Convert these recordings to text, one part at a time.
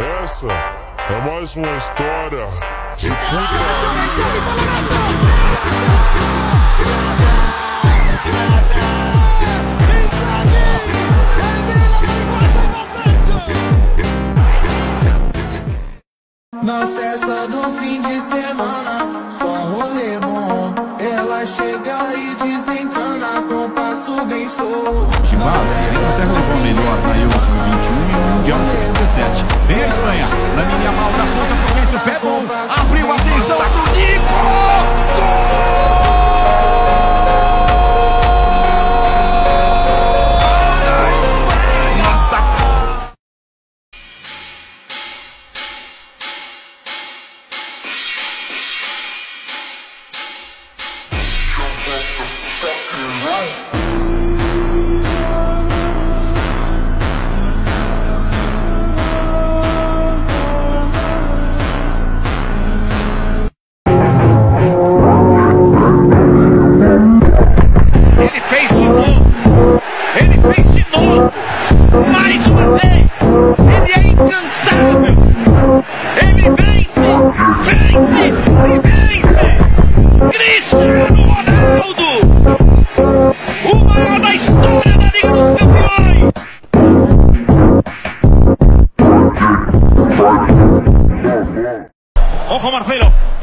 Essa é mais uma história de putaria. Na festa do fim de semana, só rolê bom. Ela chega e desencana com passo bem show. Chivase ainda até levou a melhor na Euro Sub-21 e no Mundial Sub-17. Vem a Espanha, na minha mal da ponta por dentro, pé bom,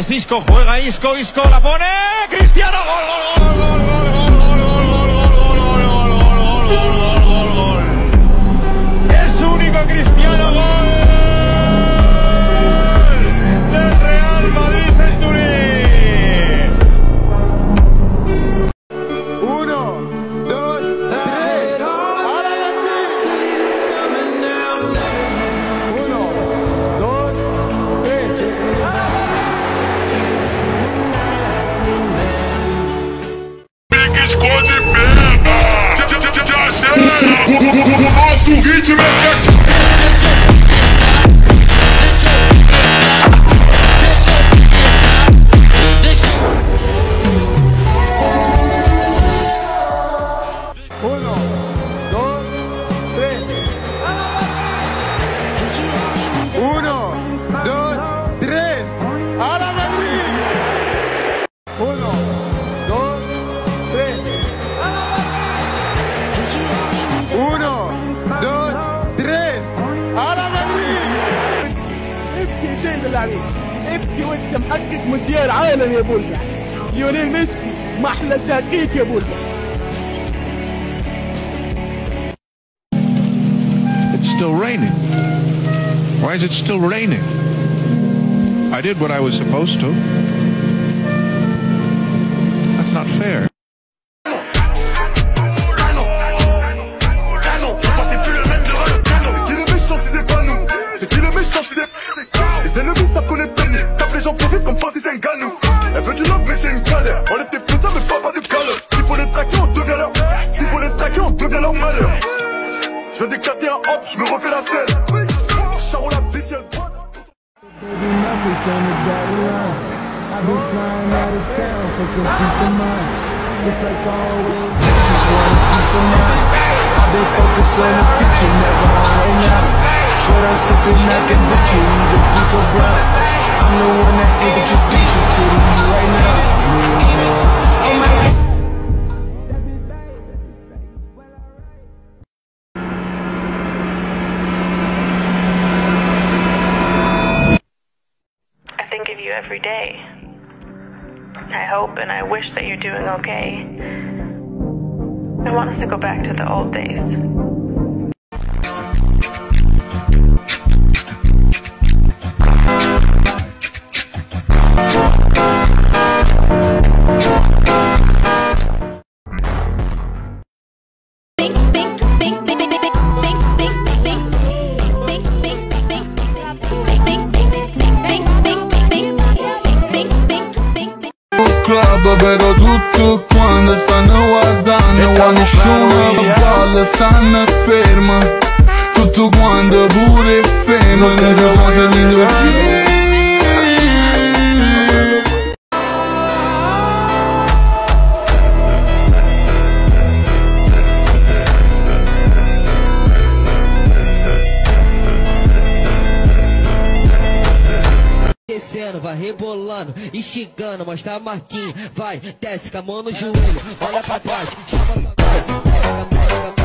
Es Isco. Juega Isco. Isco la pone. Cristiano. Gol, مونديال عالم يا بوليا ليونيل ميسي ما احلى ساقيك يا بوليا It's still raining. Why is it still raining? I did what I was supposed to. That's not fair. I'm the one that to you right now. I think of you every day. I hope and I wish that you're doing okay. I want us to go back to the old days. vai rebolando, instigando, mostra a marquinha. Vai, desce com a mão no joelho, olha pra trás, chama, desce com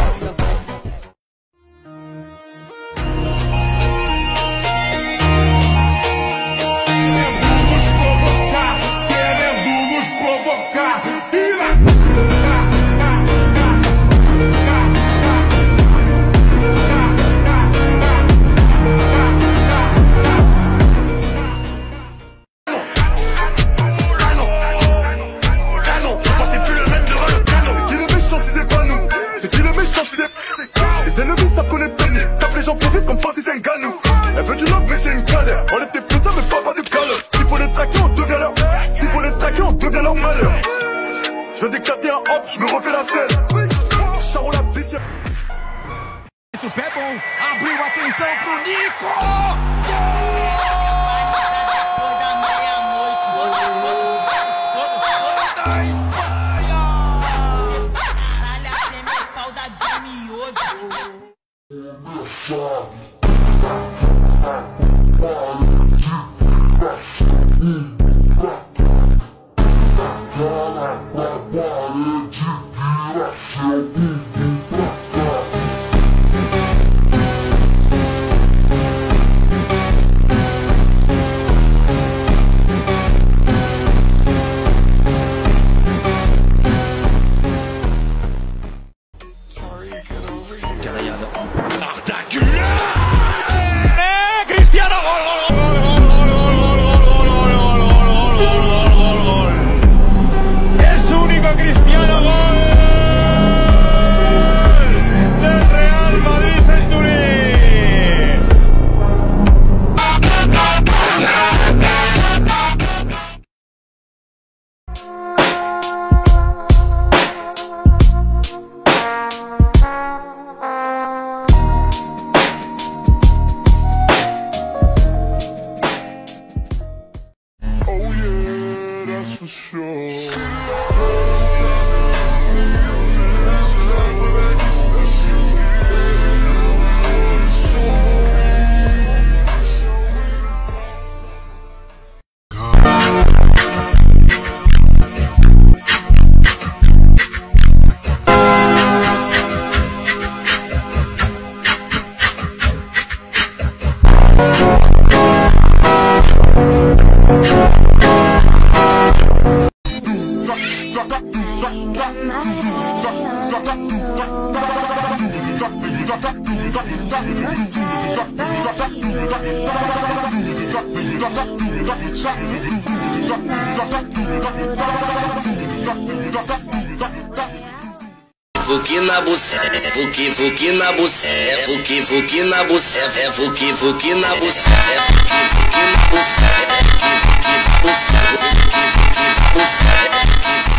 Você é fuki fuki na buceta, é fuki fuki na buceta, é fuki fuki na buceta, é fuki fuki na buceta, é fuki fuki na.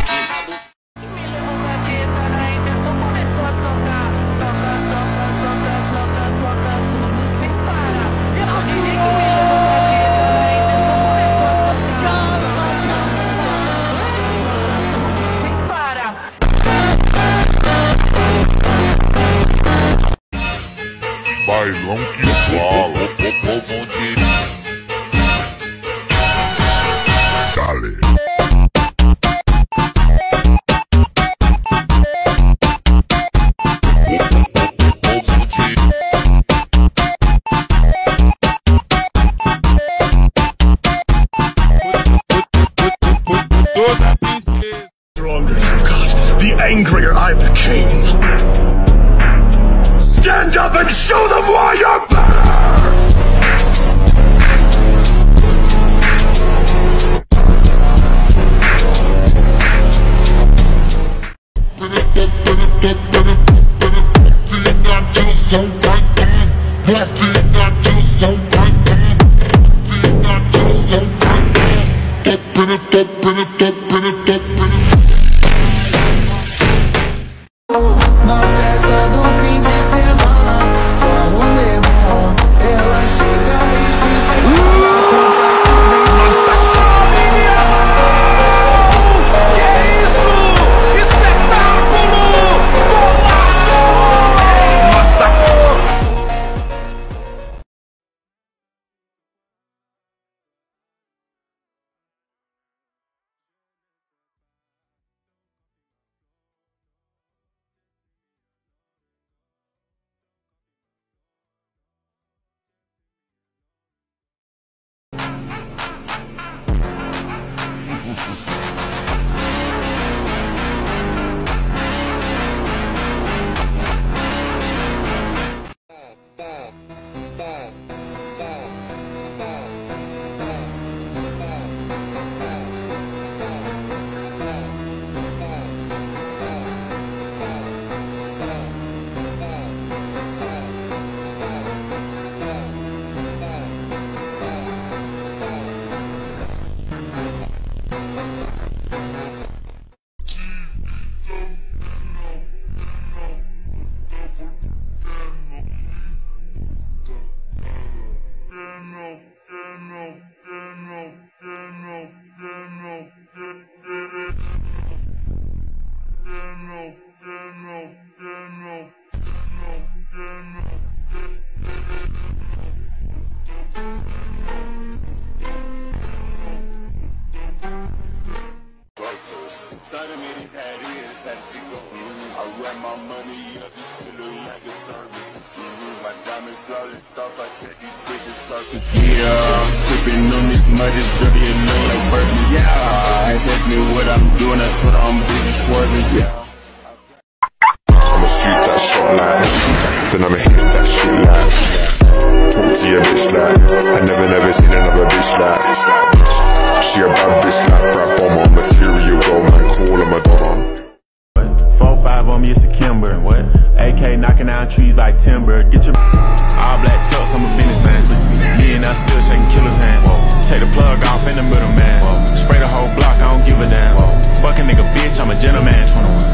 up in it, up in it, up in it. Yeah, I'm sipping on this mud, it's dirty and look like bourbon. Yeah, ask me what I'm doing, that's what I'm busy swerving. Yeah. I'ma shoot that shot like Then I'ma hit that shit like Talk to your bitch like I never never seen another bitch like She a bad bitch like Brad Bomber Material go man call her Madonna Four five on me, it's a Kimber. What? AK knocking down trees like timber. Get your all black tux, I'm a businessman. Take the plug off in the middle, man. Spray the whole block, I don't give a damn. Fuck nigga, bitch, I'm a gentleman.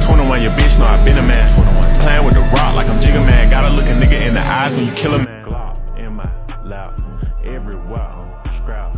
21, 21 your bitch know I been a man. 21. Playing with the rock like I'm Jigga Man. Gotta look a nigga in the eyes when you kill a man. Glock in my lap, scrap.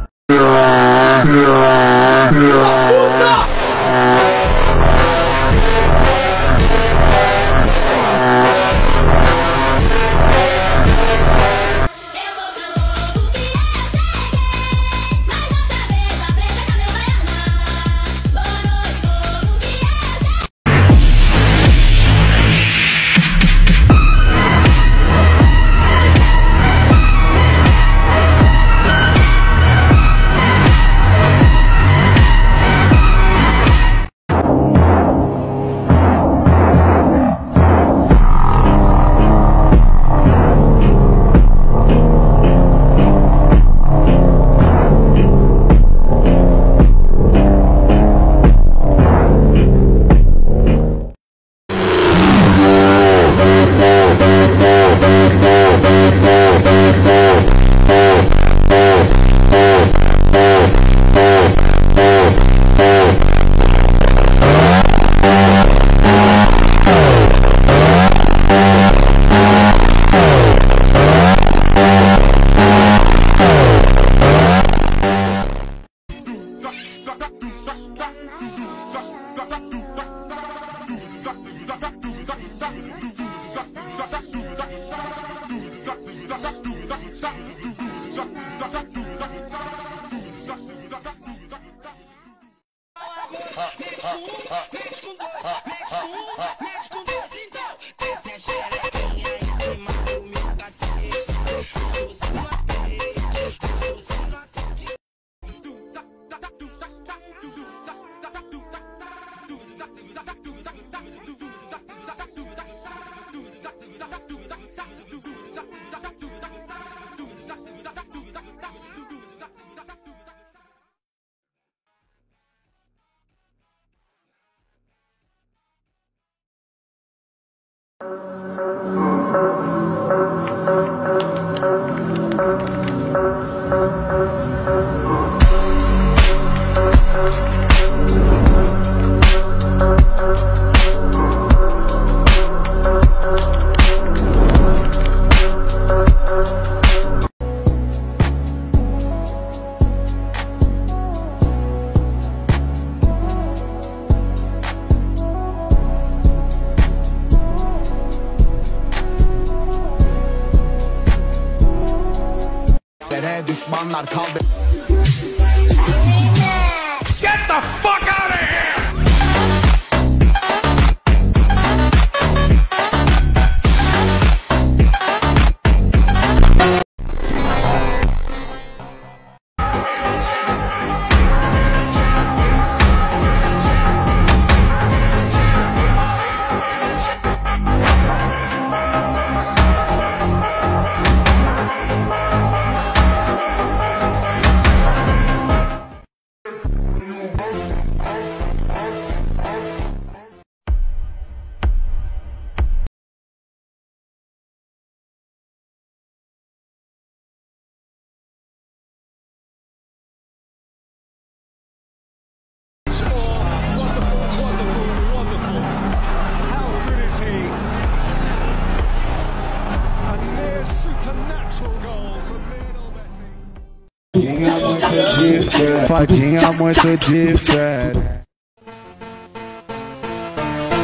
Fadinha muito diferente.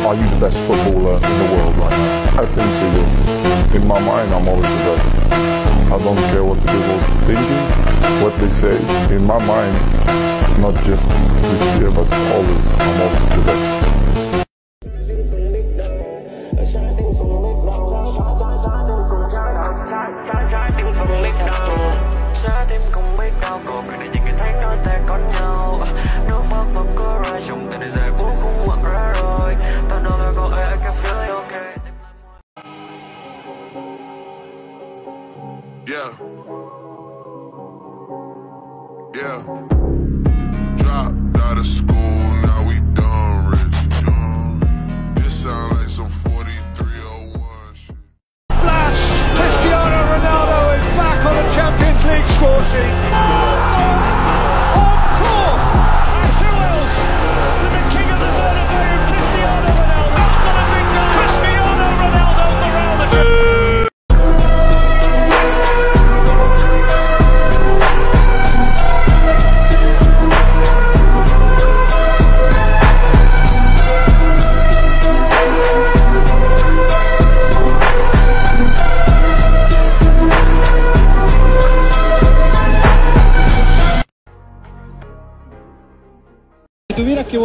Are you the best footballer in the world right now? I can say yes. In my mind, I'm always the best. I don't care what the people are thinking, what they say. In my mind, not just this year, but always, I'm always the best.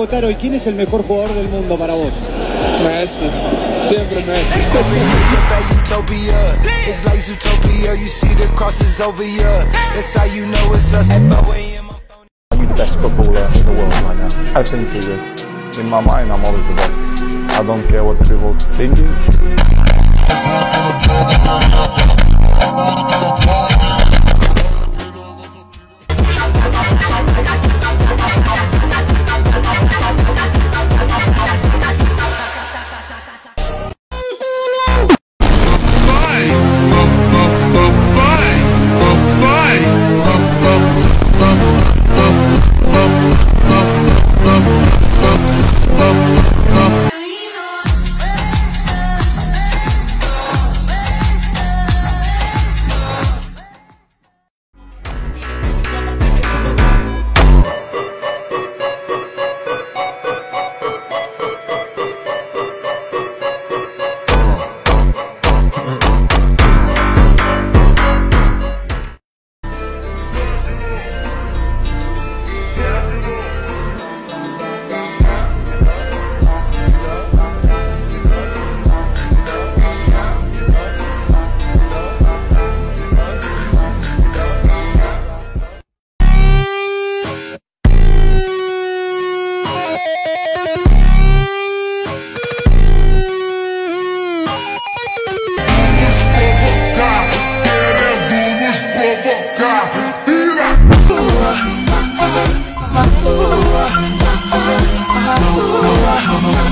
votar hoy. ¿Quién es el mejor jugador del mundo para vos? Messi. Siempre Messi. I'm the best footballer in the world right now. I can see this. In my mind, I'm always the best. I don't care what people thinking. Ooh.